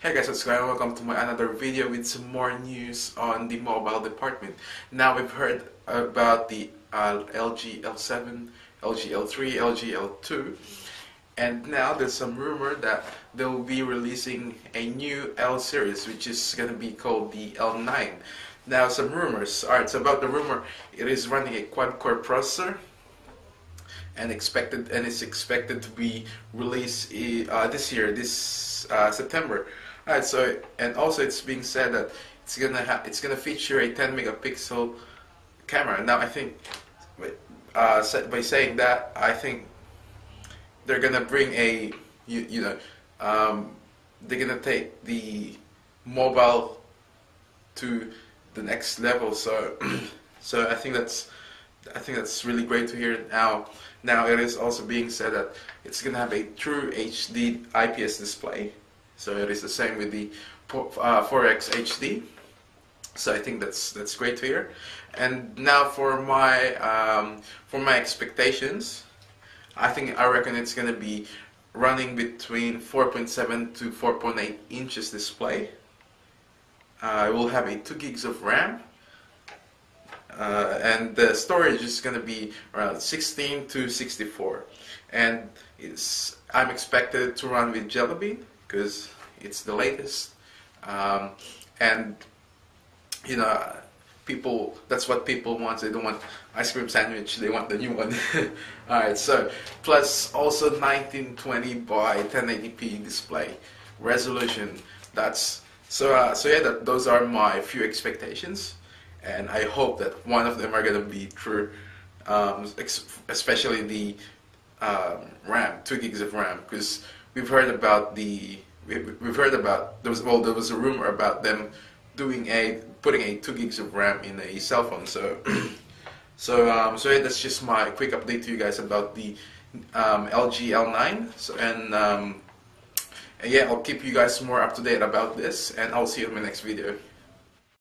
Hey guys, what's going on? Welcome to my another video with some more news on the mobile department. Now we've heard about the uh, LG L7, LG L3, LG L2 and now there's some rumor that they'll be releasing a new L series which is going to be called the L9. Now some rumors. Alright, so about the rumor, it is running a quad-core processor and expected and it's expected to be released uh, this year, this uh, September. Alright, so and also it's being said that it's gonna have it's gonna feature a 10 megapixel camera. Now I think uh, by saying that, I think they're gonna bring a you, you know um, they're gonna take the mobile to the next level. So so I think that's I think that's really great to hear now. Now it is also being said that it's gonna have a true HD IPS display. So it is the same with the uh, 4X HD. So I think that's that's great to hear. And now for my um, for my expectations, I think I reckon it's gonna be running between 4.7 to 4.8 inches display. Uh, it will have a 2 gigs of RAM. Uh, and the storage is going to be around 16 to 64 and I'm expected to run with Jelly Bean because it's the latest. Um, and you know, people that's what people want. They don't want ice cream sandwich. They want the new one. All right. So plus also 1920 by 1080p display resolution. That's so. Uh, so yeah, that, those are my few expectations, and I hope that one of them are gonna be true. Um, especially the um, RAM, two gigs of RAM, because we've heard about the we've heard about there was well there was a rumor about them doing a putting a two gigs of RAM in a cell phone. So so um, so yeah, that's just my quick update to you guys about the um, LG L9. So, and, um, and yeah, I'll keep you guys more up to date about this, and I'll see you in my next video.